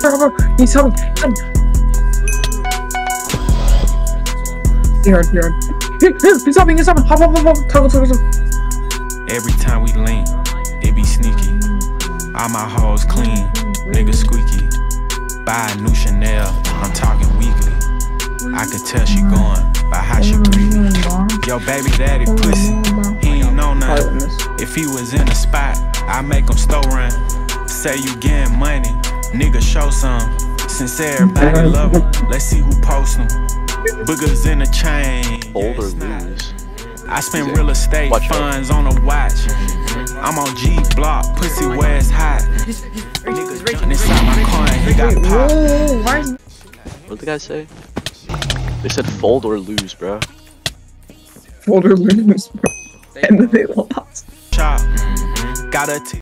Bro, he's coming. Here, here. He's coming, he's coming. Hop, hop, hop, hop. Toggle, toggle, toggle. Every time we link, it be sneaky. All my hoes clean, nigga squeaky. Buy a new Chanel, I'm talking weekly. I could tell she going by how she breathe. Yo, baby daddy pussy, he ain't know nothing. If he was in a spot, I make him store run. Say you getting money, nigga show some. Since everybody love him, let's see who post them. Boogers in the chain. Fold or lose. I spend real estate Watch out. funds on a watch. I'm on G block, pussy where it's hot. Niggas jumping inside my car and he got popped. Whoa, why What did the guy say? They said fold or lose, bro. Fold or lose, bro? And then they lost. Chop. Got a T.